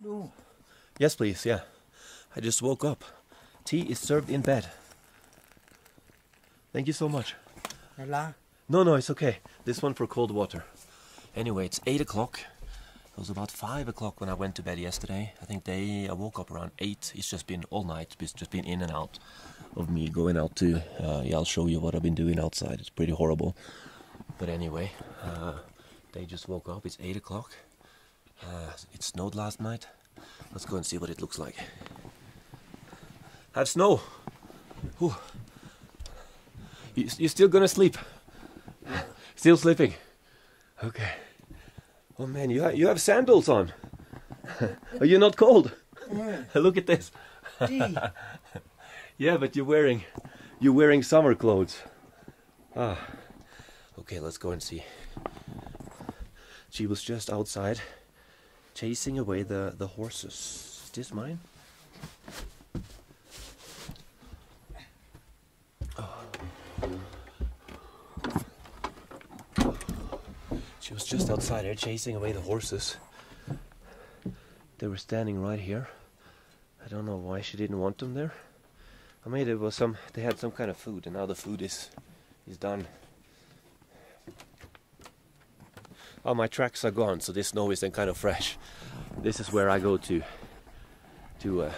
No. Yes, please, yeah. I just woke up. Tea is served in bed. Thank you so much. Nala. No, no, it's okay. This one for cold water. Anyway, it's 8 o'clock. It was about 5 o'clock when I went to bed yesterday. I think they, I woke up around 8. It's just been all night. It's just been in and out of me going out to, uh, yeah, I'll show you what I've been doing outside. It's pretty horrible. But anyway, uh, they just woke up. It's 8 o'clock. Uh, it snowed last night. Let's go and see what it looks like. Have snow. Whew. You, you still gonna sleep? Still sleeping? Okay. Oh man, you ha- you have sandals on. Are you not cold? Look at this. Yeah, but you're wearing you're wearing summer clothes. Ah. Okay, let's go and see. She was just outside chasing away the, the horses. Is this mine? Oh. She was just outside here chasing away the horses. They were standing right here. I don't know why she didn't want them there. I mean, it was some. They had some kind of food, and now the food is is done. Oh, my tracks are gone, so this snow is then kind of fresh. This is where I go to. To. Uh.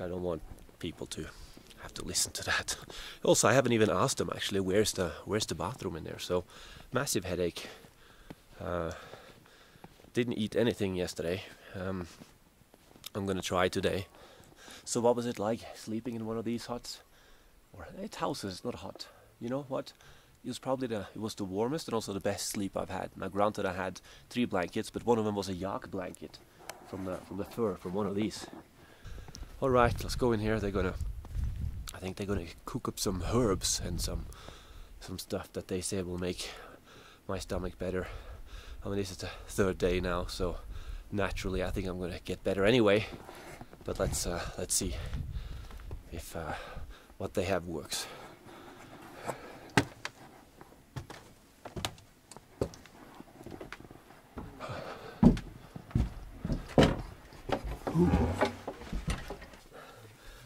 I don't want people to have to listen to that. Also, I haven't even asked them actually. Where's the Where's the bathroom in there? So, massive headache. Uh, didn't eat anything yesterday. Um, I'm gonna try today. So what was it like sleeping in one of these huts? Or it's houses, not hot. You know what? It was probably the it was the warmest and also the best sleep I've had. Now granted I had three blankets, but one of them was a yak blanket from the from the fur from one of these. Alright, let's go in here. They're gonna I think they're gonna cook up some herbs and some some stuff that they say will make my stomach better. I mean this is the third day now, so naturally I think I'm gonna get better anyway. But let's uh, let's see if uh, what they have works.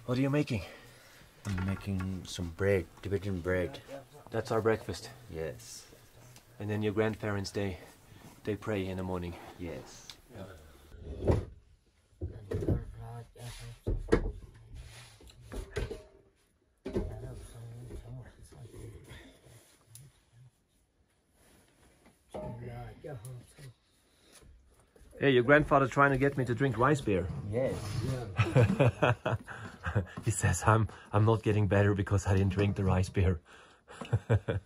What are you making? I'm making some bread, Tibetan bread. That's our breakfast. Yes, And then your grandparents they they pray in the morning. yes. Hey, your grandfather trying to get me to drink rice beer. Yes. he says I'm I'm not getting better because I didn't drink the rice beer.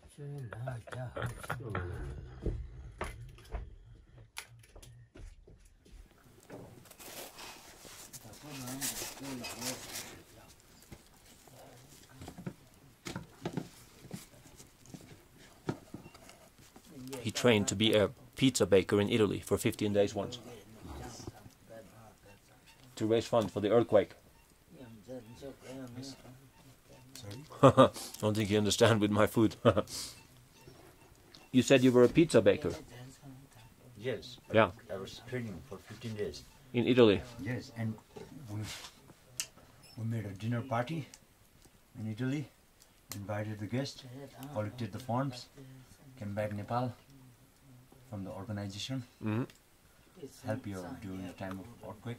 He trained to be a pizza baker in Italy for 15 days once to raise funds for the earthquake. I don't think you understand with my food. you said you were a pizza baker Yes. Yeah. I was training for 15 days. in Italy. Yes, and we, we made a dinner party in Italy, invited the guests, collected the forms, came back Nepal from the organization, hmm help you during the time of earthquake.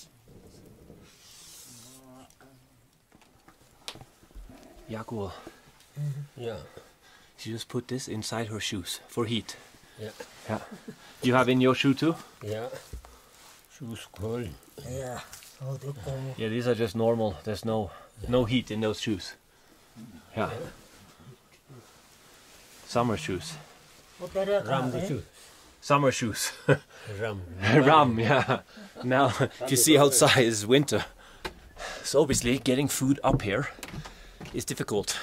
Yakul, Yeah. she just put this inside her shoes for heat. Yeah. Yeah. You have in your shoe too? Yeah. Shoes cold. Yeah. Oh, det. Yeah, these are just normal. There's no no heat in those shoes. Yeah. Summer shoes. What better Ram the eh? shoes. Summer shoes. Ram. Rum, yeah. Now, if you see outside, it's winter. So obviously, getting food up here is difficult.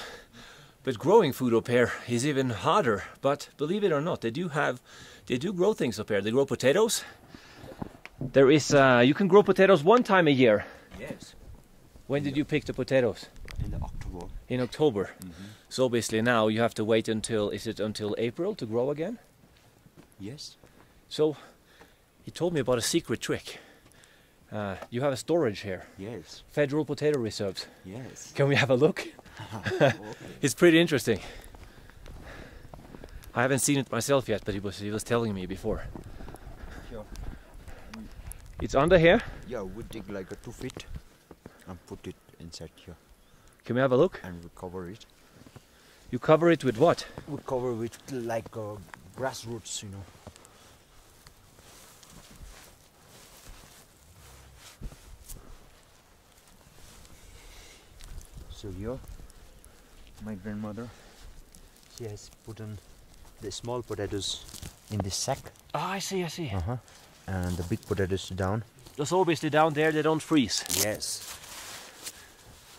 But growing food up here is even harder. But believe it or not, they do have, they do grow things up here. They grow potatoes. There is, uh, you can grow potatoes one time a year. Yes. When did you pick the potatoes? In October. In October. So obviously now you have to wait until, is it until April to grow again? Yes. So he told me about a secret trick. Uh, you have a storage here, Yes. federal potato reserves. Yes. Can we have a look? It's pretty interesting. I haven't seen it myself yet, but he was he was telling me before. Sure. It's under here. Yeah, we dig like a two feet and put it inside here Can we have a look? and we cover it. You cover it with what? We cover with like uh, grass roots, you know. So here, my grandmother, she has put in the small potatoes in this sack, Ah, I see, I see. uh-huh. and the big potatoes down. That's obviously down there. They don't freeze. Yes.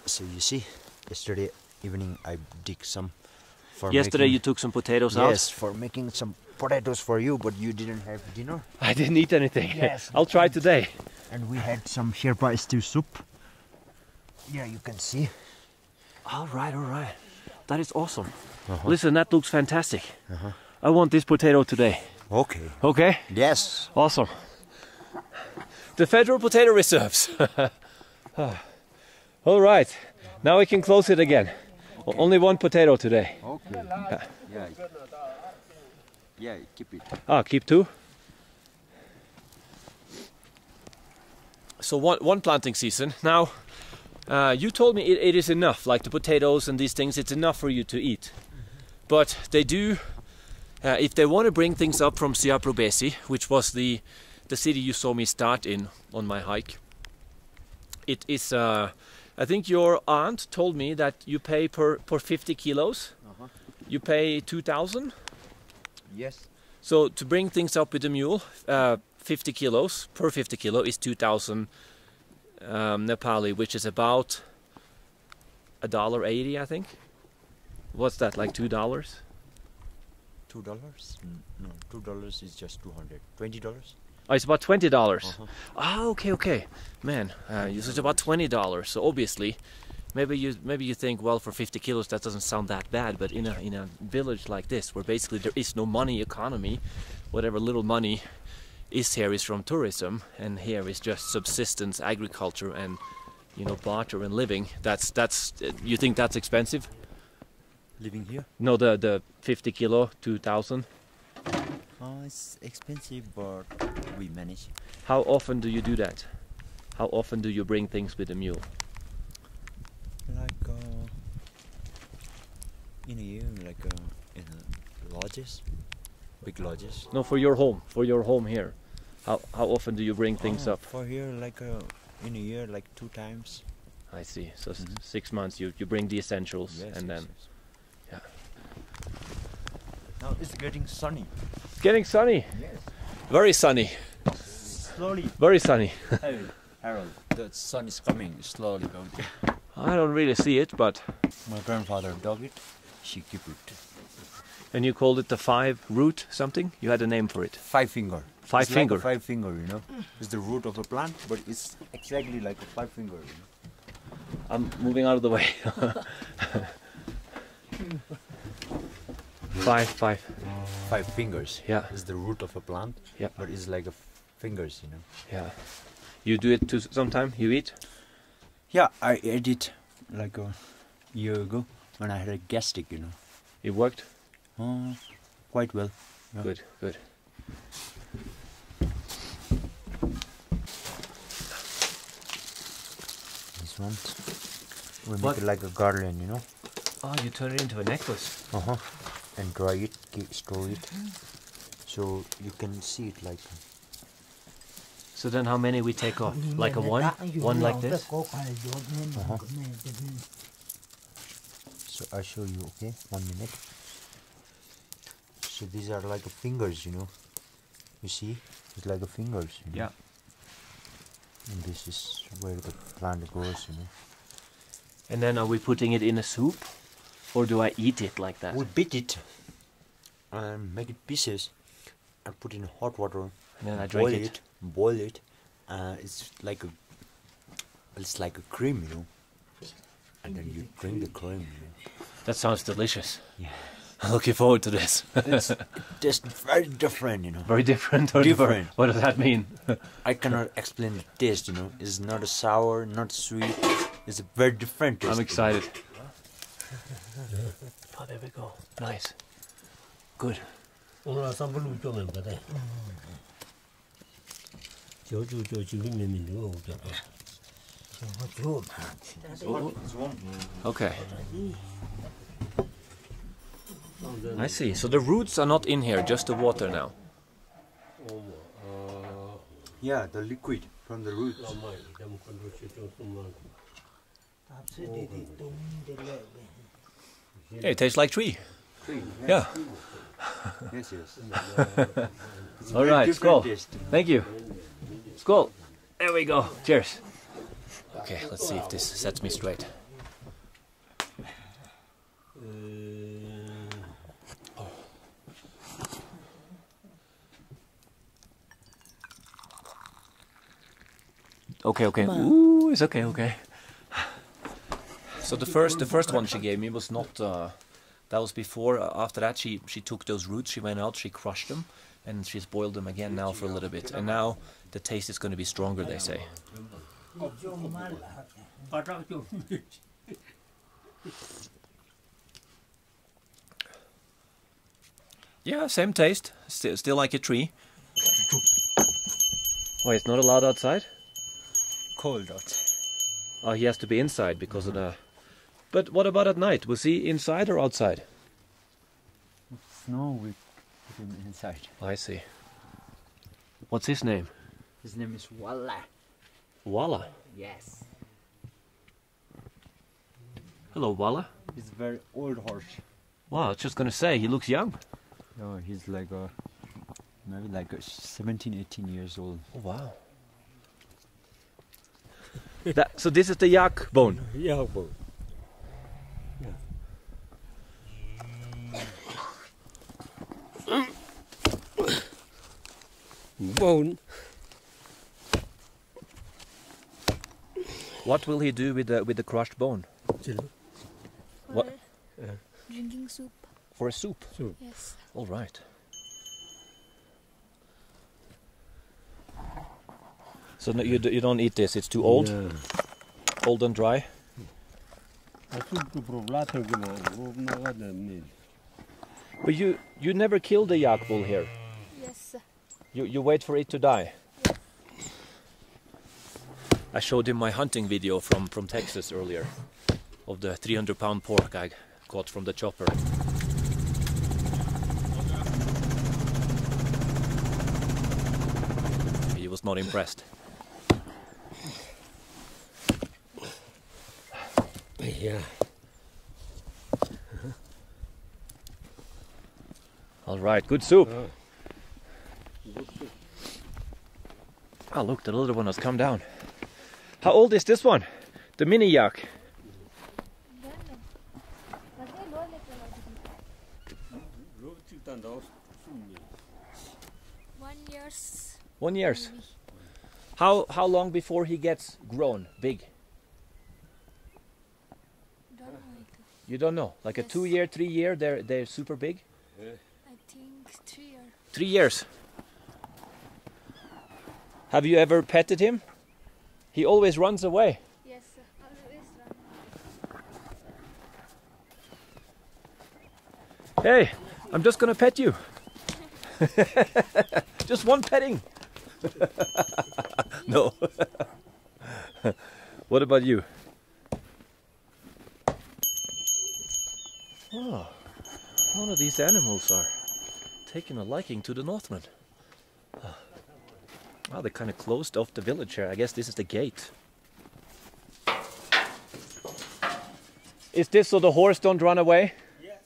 So you see, yesterday evening I dig some. For Yesterday making, you took some potatoes out. yes for making some potatoes for you, but you didn't have dinner. I didn't eat anything. Yes. I'll try today. And we had some sherpa stew soup. Yeah, you can see. All right, all right. That is awesome. Uh-huh. Listen, that looks fantastic. I want this potato today. Okay. Okay? Yes. Awesome. The federal potato reserves. All right. Now we can close it again. O- Only one potato today. Okay. Yeah. Yeah, keep it. Ah, keep two. So one one planting season. Now, uh, you told me it, it is enough. Like the potatoes and these things, it's enough for you to eat. But they do, uh, if they want to bring things up from Syabrubesi, which was the the city you saw me start in on my hike. It is. Uh, I think your aunt told me that you pay per per 50 kilos. Uh-huh. You pay 2,000. Yes. So to bring things up with the mule, uh, 50 kilos per 50 kilo is 2,000 um, Nepali, which is about a dollar eighty, I think. What's that? Like two dollars? Two dollars? No, two dollars is just two hundred. Twenty dollars? Oh, it's about twenty dollars. Uh-huh. Ah, okay, okay, man. Uh, it's about twenty dollars. So obviously, maybe you maybe you think, well, for fifty kilos that doesn't sound that bad. But in a in a village like this, where basically there is no money economy, whatever little money is here is from tourism, and here is just subsistence, agriculture, and you know barter and living. That's that's. You think that's expensive? Living here? No, the the fifty kilo, two thousand. Uh, it's expensive, but we manage. How often do you do that? How often do you bring things with a mule? Like uh, in a year, like uh, in lodges, big lodges. No, for your home, for your home here. How how often do you bring things Oh, up? For here, like uh, in a year, like two times. I see. So s Mhm. six months, you you bring the essentials, Yes, and yes, then yes. yeah. Now it's getting sunny. it's getting sunny. Yes. Very sunny. Slowly. Very sunny. Hey, Harald, the sun is coming slowly. Going. I don't really see it, but My grandfather dug it. She keep it. And you called it the five root something. You had a name for it. Five finger. Five It's finger. Like five finger, you know. It's the root of a plant, but it's exactly like a five finger. You know? I'm moving out of the way. five, five. Five fingers. Yeah, It's the root of a plant. Yeah. But it's like a fingers, you know. yeah. You do it to sometime. You eat. Yeah, I ate it like a year ago when I had a gastric, you know. It worked. Uh, quite well. Yeah. Good, good. This one. We make What? it like a garland, you know. Oh, you turn it into a necklace. Uh huh. And dry it, keep, store it. So you can see it like. So then, how many we take off? Like a one, one like this. Uh-huh. So I'll show you, okay? One minute. So these are like fingers, you know. You see, it's like a fingers. You know? Yeah. And this is where the plant grows. You know. And then are we putting it in a soup? Or do I eat it like that? We beat it and make it pieces and put in hot water. And then I boil drink it. Boil it. Uh, it's like a. It's like a cream, you know. And then you drink the cream. You know. That sounds delicious. Yeah. Looking forward to this. it's just very different, you know. Very different. Or different. What does that mean? I cannot explain the taste, you know. It's not sour, not sweet. It's very different taste. I'm excited. oh, there we go. Nice. Good. Okay. I see. So the roots are not in here, just the water now. Yeah, the liquid from the roots. Yeah, it tastes like tree. tree yeah. yes, yes. All right, skål. Taste. Thank you. Skål. There we go. Cheers. Okay, let's see if this sets me straight. Okay, okay. But Ooh, it's okay, okay. So the first, the first one she gave me was not. Uh, that was before. Uh, after that, she she took those roots. She went out. She crushed them, and she's boiled them again now for a little bit. And now the taste is going to be stronger. They say. Yeah, same taste. Still, still like a tree. Why it's not allowed outside. Cold out. Oh, he has to be inside because of the. But what about at night? Was he inside or outside? Snow, we put him inside. I see. What's his name? His name is Walla. Walla. Yes. Hello, Walla. He's a very old horse. Wow, I was just gonna say he looks young. Oh, he's like a maybe like a 17, 18 years old. Oh, wow that, so this is the yak bone. Yak bone. Yeah. Bone. What will he do with the with the crushed bone? Chill. What? Uh, Drinking soup. For a soup. Soup. Yes. All right. So no, you, you don't eat this, it's too old, yeah. old and dry. But you, you never kill the yakbul here? Yes. You, you wait for it to die? I showed him my hunting video from, from Texas earlier of the 300 pound pork I caught from the chopper. He was not impressed. 야. Uh-huh. All right, good soup. 어. Oh, ah, look, the little one has come down. How old is this one? The mini yak. One years. One years. How how long before he gets grown big? Don't know. it. You don't know. Like a two year, three year, they're they're super big. I think three or Three years. Have you ever petted him? He always runs away. yes. Uh, always run. Hey, I'm just gonna pet you. just one petting. no. what about you? Oh, none of these animals are taking a liking to the Northman. Ah. Wow, they kind of closed off the village here. I guess this is the gate. Is this so the horse don't run away? Yes.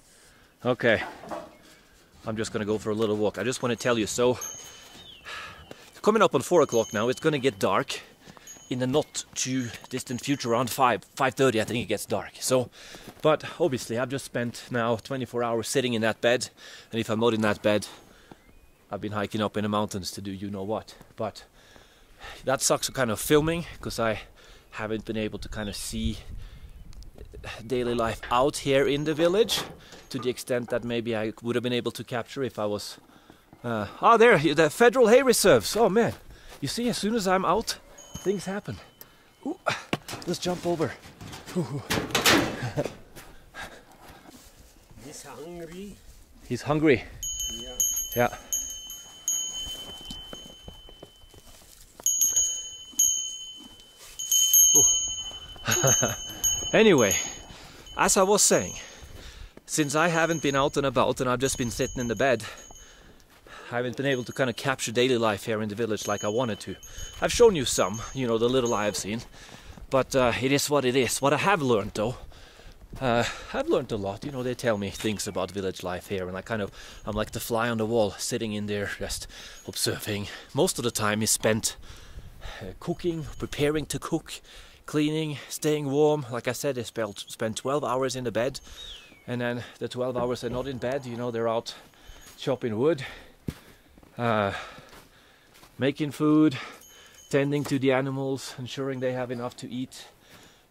Okay. I'm just gonna go for a little walk. I just want to tell you so coming up on four o'clock now. It's gonna get dark in the not too distant future, around five, five thirty. I think it gets dark. So, but obviously, I've just spent now 24 hours sitting in that bed, and if I'm not in that bed, I've been hiking up in the mountains to do you know what. But that sucks kind of filming because I haven't been able to kind of see daily life out here in the village to the extent that maybe I would have been able to capture if I was. Uh, oh, there, the federal hay reserves. Oh man, you see, as soon as I'm out, things happen. Ooh, let's jump over. He's hungry. He's hungry. Yeah. Yeah. anyway, as I was saying, since I haven't been out and about and I've just been sitting in the bed, I haven't been able to kind of capture daily life here in the village like I wanted to. I've shown you some, you know, the little I have seen, but uh, it is what it is. What I have learned though, uh, I've learned a lot. You know, they tell me things about village life here, and I kind of, I'm like the fly on the wall, sitting in there just observing. Most of the time is spent uh, cooking, preparing to cook, cleaning, staying warm. Like I said, they spent spend 12 hours in the bed, and then the 12 hours they're not in bed. You know, they're out chopping wood, uh, making food, tending to the animals, ensuring they have enough to eat.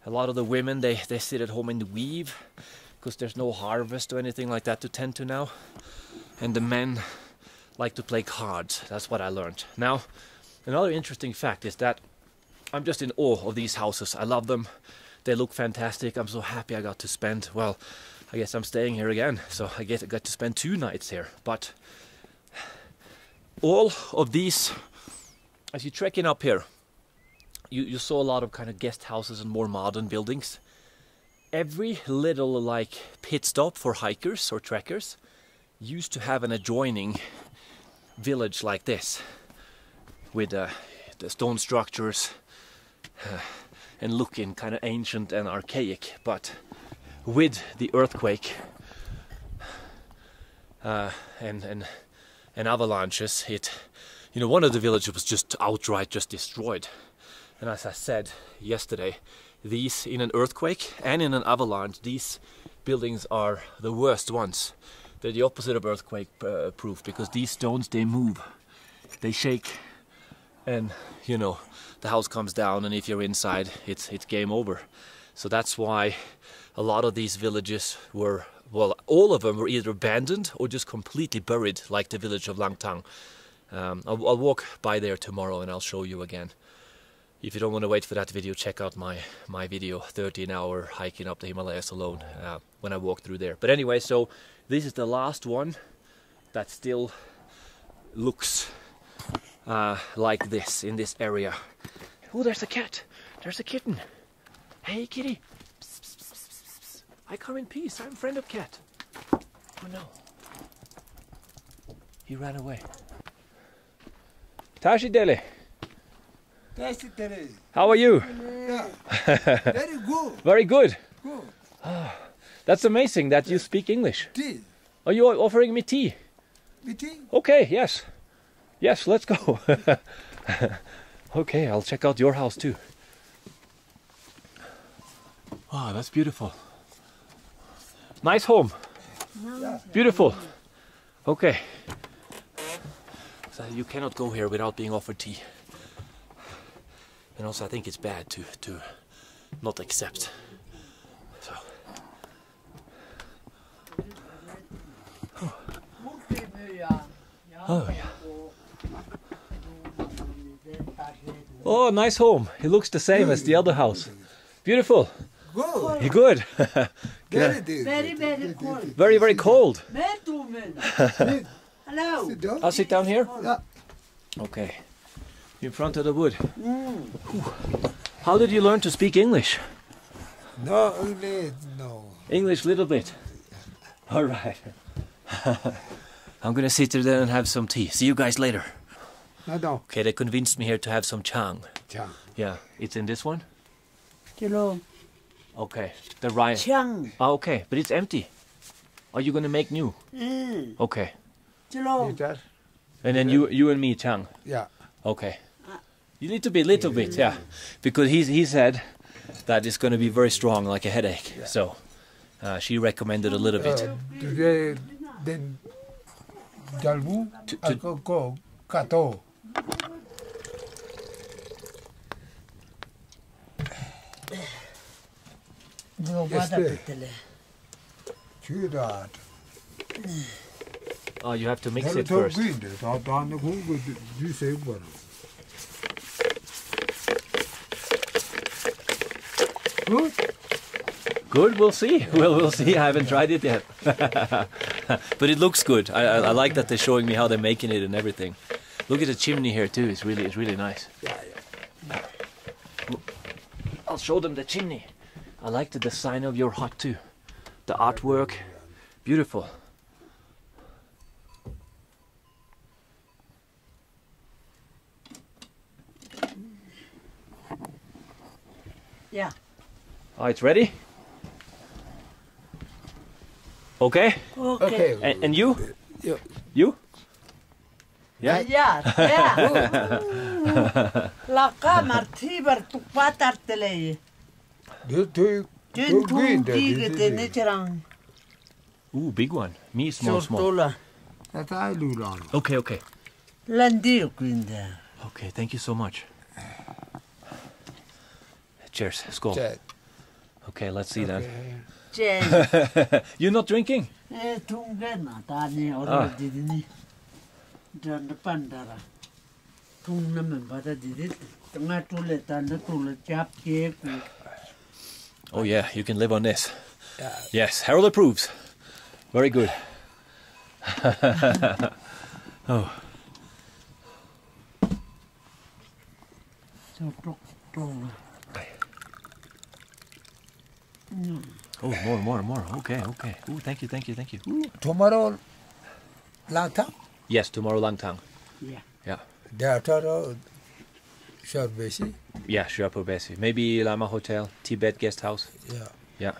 A lot of the women they, they sit at home and weave because there's no harvest or anything like that to tend to now. And the men like to play cards. That's what I learned. Now, another interesting fact is that I'm just in awe of these houses. I love them. They look fantastic. I'm so happy I got to spend, well, I guess I'm staying here again. So I get I got to spend two nights here. But all of these, as you're trekking up here, you, you saw a lot of kind of guest houses and more modern buildings. Every little like pit stop for hikers or trekkers used to have an adjoining village like this with uh, the stone structures uh, and looking kind of ancient and archaic but with the earthquake uh, and and and avalanches it you know one of the villages was just outright just destroyed. And as I said yesterday these in an earthquake and in an avalanche these buildings are the worst ones. They're the opposite of earthquake uh, proof because these stones they move. They shake. And you know the house comes down and if you're inside it's it's game over. So that's why a lot of these villages were well all of them were either abandoned or just completely buried like the village of Langtang um, I'll, I'll walk by there tomorrow and I'll show you again if you don't want to wait for that video check out my my video 13 hour hiking up the Himalayas alone uh, when I walked through there but anyway so this is the last one that still looks uh, like this in this area. Oh, there's a cat. There's a kitten. Hey, kitty. I come in peace. I'm friend of cat. Oh no. He ran away. Tashi Dele, That's it, Terry. how are you? Very good. Very good. Good. Ah, that's amazing that you speak English. Tea. Are you offering me tea? Meeting? Okay, yes. Yes, let's go. okay, I'll check out your house too. Wow, that's beautiful. Nice home. Beautiful. Okay. So you cannot go here without being offered tea. And also I think it's bad to to not accept. So Oh yeah. Oh, nice home. It looks the same as the other house. Beautiful. Good. You good? Very. Very, very cold. very, very cold. Hello. Sit down. I'll sit down here. Yeah. Okay. In front of the wood. How did you learn to speak English? No, only no. English, little bit. All right. I'm gonna sit there and have some tea. See you guys later. No, no. Okay, they convinced me here to have some chang. Chang. Yeah, it's in this one. Hello. Okay, the rice. Chang. Ah, okay, but it's empty. Are you gonna make new? Mm. Okay, Hello. Later. and then you, you and me, Chang. Yeah. Okay. You need to be a little bit, yeah, because he he said that it's going to be very strong, like a headache. So uh, she recommended a little bit. Uh, today, then Dalbu, To- I to- go go Kato. Yes, guarda sir. Oh, you have to mix it first. Green, da da the who you say what? Good. Good, we'll see. We'll we'll see. I haven't tried it yet, but it looks good. I, I I like that they're showing me how they're making it and everything. Look at the chimney here too. It's really it's really nice. I'll show them the chimney. I like the design of your hut too. The artwork, beautiful. Yeah. Oh, it's ready. Okay. Okay. Okay. And, and you? Yeah. You? Yeah. Uh, yeah. Yeah. yeah. Laka martibar tukpatar Ooh, big one. Me, small, small. Sortola. That I do on. Okay, okay. Landi quinda. Okay, thank you so much. Cheers. Skål. Chat. Okay, let's see then. Chen. You're not drinking? E tunga na ta ni Ah. ora didi ni. Dan pandara. Tung na men bada didi. Tanga tule tanda tule chap ke ku. Oh yeah, you can live on this. Yeah. Yes, Harald approves. Very good. oh, So tok tok. oh, more, more, more. Okay, okay. Ooh, thank you, thank you, thank you. Ooh. Tomorrow, Lanta, Yes, tomorrow Langtang. Yeah. Yeah, Dataro, short basi. Yeah, Syabru Besi. Maybe Lama Hotel, Tibet Guest House. Yeah. Yeah,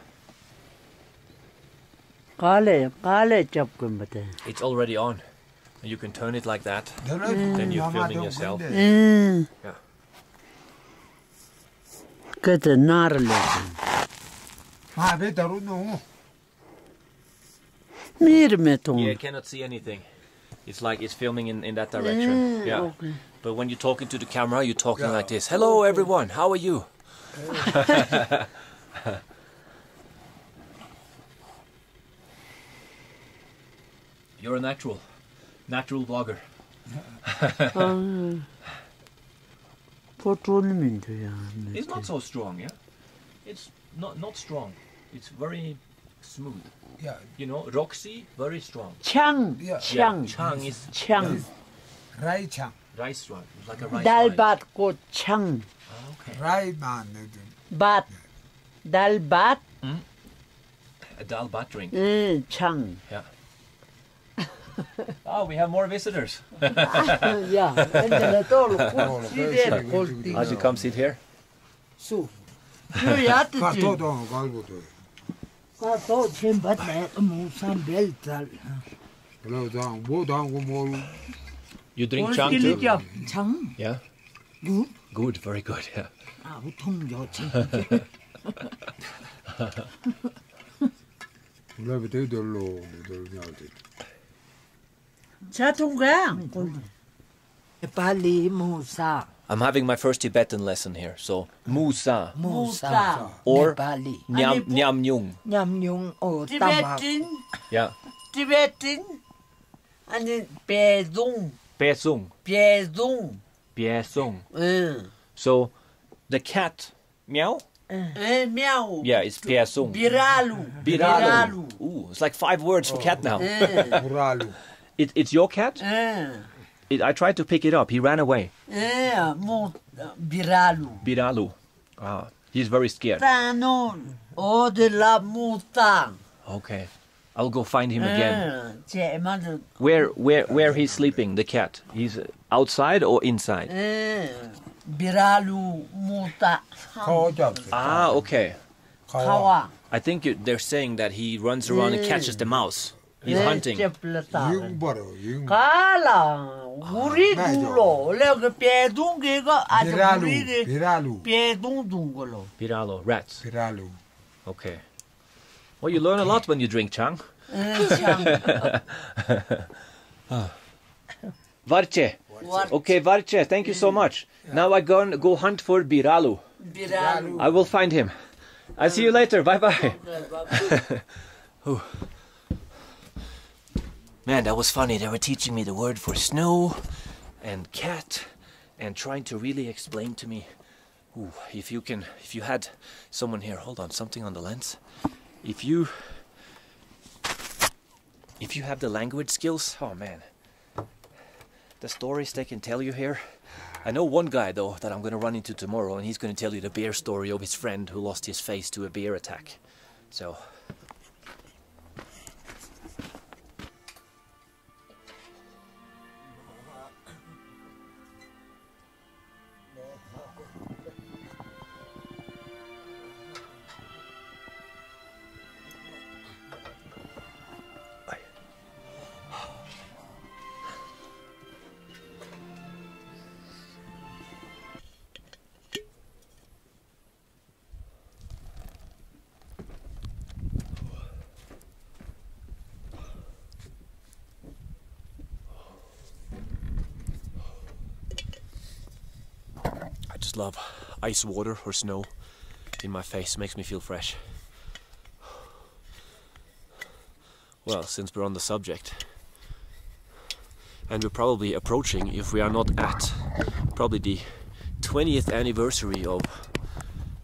Kale kale chap kumbate. it's already on. And you can turn it like that. Then you're filming yourself. Mm. Yeah. Kete narle. Ha, be daru no. Mir me tong. Yeah, I cannot see anything. It's like it's filming in, in that direction. Mm, Yeah. okay. But when you're talking to the camera, you're talking yeah. like this. Hello, everyone. How are you? You're a natural, natural vlogger. it's not so strong, yeah. It's not not strong. It's very smooth. Yeah. You know, Roxy, very strong. Chang. Yeah. Chang. Yeah. Chang is. Chang. Rai Chang. Rice rod, like a rice dal bhat ko chang. Okay. Bat. Dal bhat. Mm. A dal bhat drink. Mm, chang. Yeah. oh, we have more visitors. yeah. As you come sit here? So. You drink chang too? 장. Yeah. Good. Good, very good. Yeah. 아, 우통 좋지. Love it, do low, do not. 자통가. 빨리 무사. I'm having my first Tibetan lesson here. So Musa 무사. or 빨리 Nyam Nyam Nyung. 냠뇽 어 따마 티베틴. Yeah. 티베틴. 아 Pesung. Pesung. Pesung. Mm. So the cat meow. Uh, meow. Yeah, it's Pesung. Biralu. Biralu. Biralu. Ooh, it's like five words for cat now. Eh. Biralu. it, it's your cat? It, I tried to pick it up. He ran away. Biralu. Biralu. Ah, he's very scared. De oh, la. Okay. I'll go find him again. Where, where, where he's sleeping? The cat. He's outside or inside? Ah, ah okay. I think you, they're saying that he runs around and catches the mouse. He's hunting. Piralo, ah. rats. Okay. Well, you learn a lot when you drink, Chang. Varche. Okay, Varche, thank you so much. Yeah. Now I go and go hunt for Biralu. Biralu. I will find him. I see you later. Bye bye. Man, that was funny. They were teaching me the word for snow and cat and trying to really explain to me. Ooh, if you can, if you had someone here, hold on, something on the lens. If you if you have the language skills, oh man. The stories they can tell you here. I know one guy though that I'm gonna run into tomorrow and he's gonna tell you the bear story of his friend who lost his face to a bear attack. So ice water or snow in my face. Makes me feel fresh. Well, since we're on the subject, and we're probably approaching, if we are not at, probably the 20th anniversary of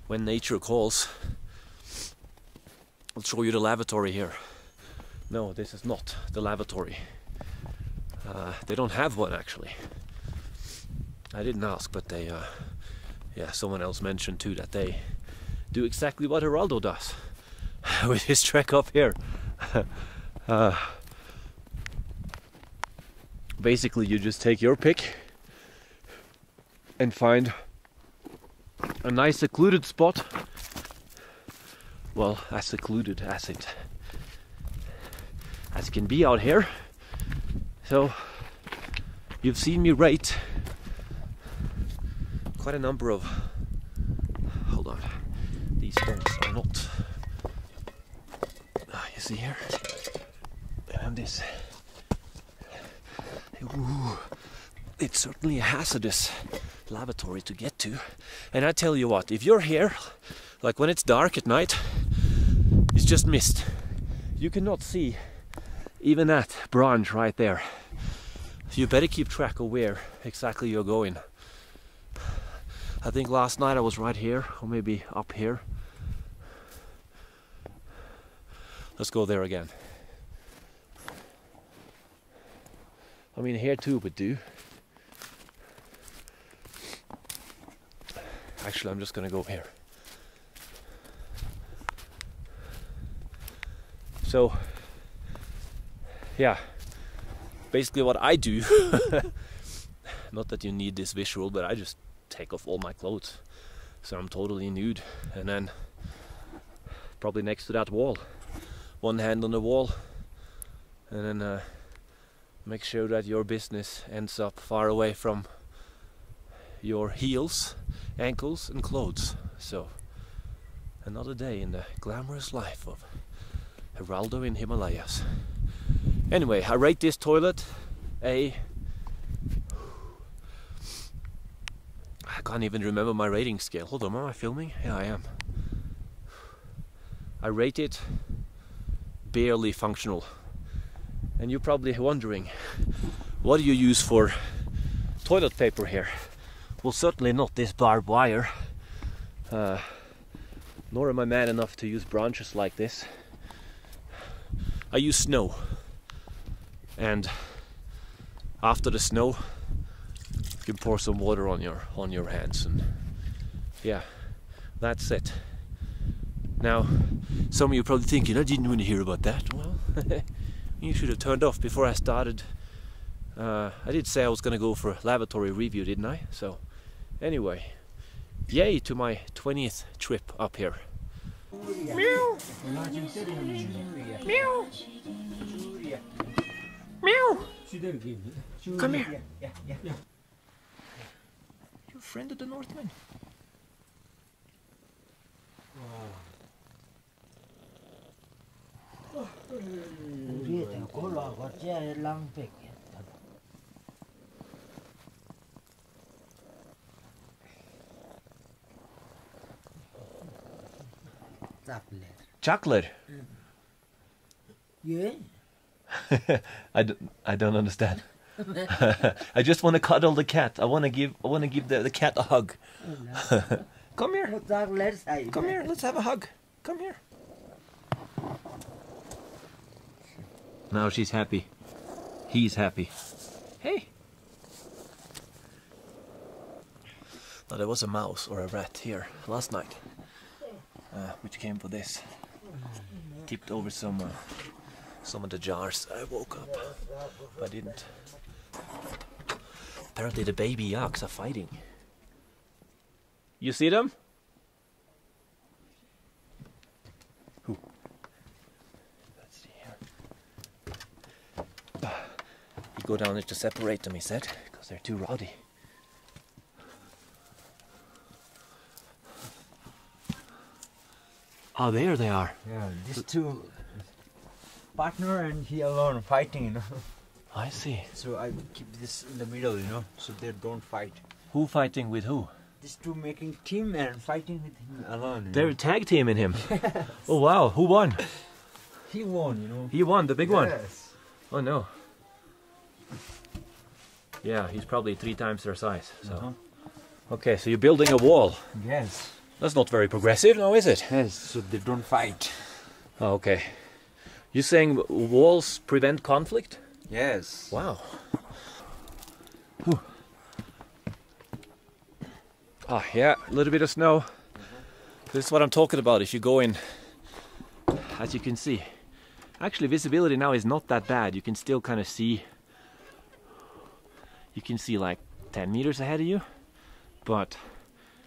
When Nature Calls. I'll show you the lavatory here. No, this is not the lavatory. Uh, they don't have one actually. I didn't ask, but they, uh, yeah, someone else mentioned too that they do exactly what Geraldo does with his trek up here. uh, basically, you just take your pick and find a nice secluded spot. Well, as secluded as it as it can be out here. So, you've seen me rate quite a number of. Hold on, these stones are not. Ah, you see here, and this. Ooh, it's certainly a hazardous lavatory to get to. And I tell you what, if you're here, like when it's dark at night, it's just mist. You cannot see even that branch right there. You better keep track of where exactly you're going. I think last night I was right here, or maybe up here. Let's go there again. I mean, here too would do. Actually, I'm just gonna go here. So, yeah, basically what I do, not that you need this visual, but I just take off all my clothes. So I'm totally nude. And then, probably next to that wall, one hand on the wall, and then uh, make sure that your business ends up far away from your heels, ankles, and clothes. So, another day in the glamorous life of Geraldo in Himalayas. Anyway, I rate this toilet a. I can't even remember my rating scale. Hold on, am I filming? Yeah, I am. I rate it barely functional. And you're probably wondering, what do you use for toilet paper here? Well, certainly not this barbed wire. Uh, nor am I man enough to use branches like this. I use snow. And after the snow, you can pour some water on your on your hands and yeah, that's it. Now, some of you are probably thinking, I didn't want to hear about that. Well, you should have turned off before I started. Uh, I did say I was going to go for a lavatory review, didn't I? So, anyway, yay to my 20th trip up here. Come here. You're a friend of the Northman. Riết thì có lọ có che lăng vịt Chocolate. Yeah I, d- I don't understand. I just want to cuddle the cat. I want to give I want to give the, the cat a hug. Come here. Một tạc lệ xảy Come here. Let's have a hug. Come here. Now she's happy. He's happy. Hey. Now there was a mouse or a rat here last night, uh, which came for this. Tipped over some uh, some of the jars. I woke up, but I didn't. Apparently the baby yaks are fighting. You see them? Who? Let's see here. You go down there to separate them, he said, because they're too rowdy. Oh, there they are. Yeah, these two partner and he alone fighting, you know. I see. So I keep this in the middle, you know, so they don't fight. Who fighting with who? These two making team and fighting with him alone. They're know. tag teaming him. Oh wow, who won? He won, you know. He won, the big one. Yes. Oh no. Yeah, he's probably three times their size. So. Uh-huh. Okay, so you're building a wall. Yes. That's not very progressive, now is it? Yes, so they don't fight. Oh, okay. You're saying walls prevent conflict? Yes. Wow. Whew. Ah, yeah, a little bit of snow. This is what I'm talking about. If you go in, as you can see, actually visibility now is not that bad. You can still kind of see. You can see like 10 meters ahead of you, but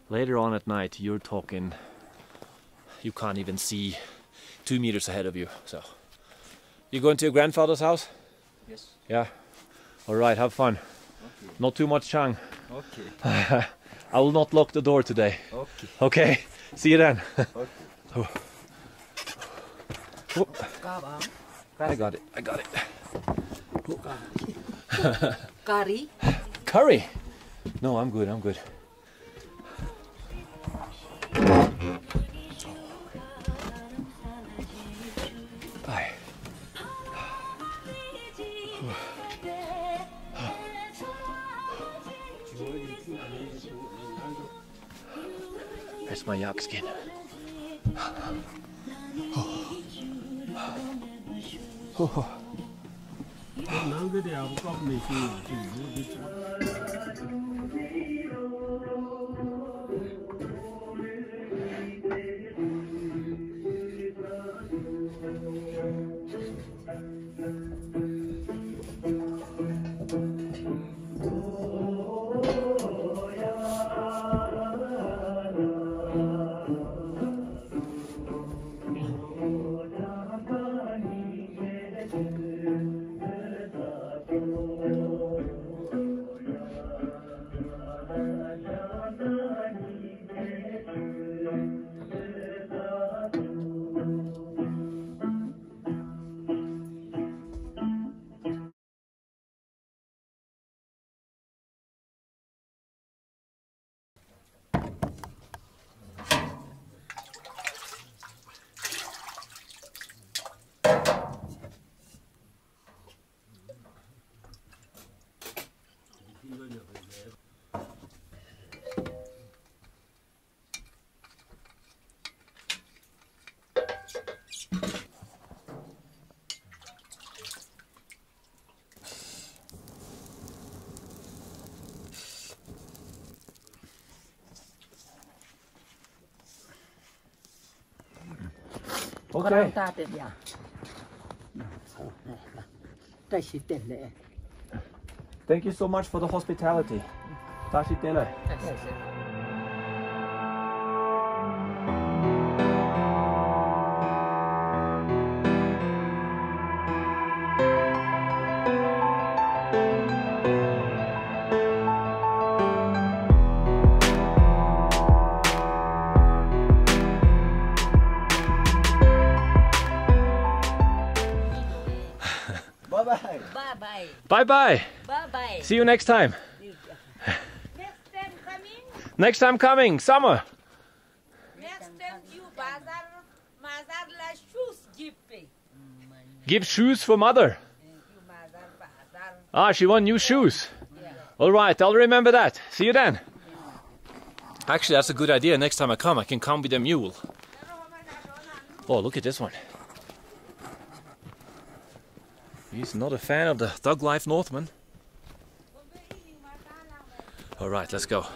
later on at night you're talking. You can't even see two meters ahead of you. So, you going to your grandfather's house? Yes. Yeah. All right. Have fun. Not too much Chang. Okay. I will not lock the door today. Okay. Okay. See you then. Okay. Cá báo I got it. I got it. Curry Curry. No, I'm good. I'm good. There's my yak skin. nắng cái đèo Okay. ta tên nhà Đây là tên lệ Thank you so much for the hospitality. Tashi delek. Đây là bye. Bye bye. Bye bye. See you next time. Next time coming. Next time coming, summer. Next time you bazar mazar la shoes gippe. Give shoes for mother. You mazar bazar. Ah, she want new shoes. All right, I'll remember that. See you then. Actually, that's a good idea. Next time I come, I can come with a mule. Oh, look at this one. He's not a fan of the Thug Life Northman. All right, let's go.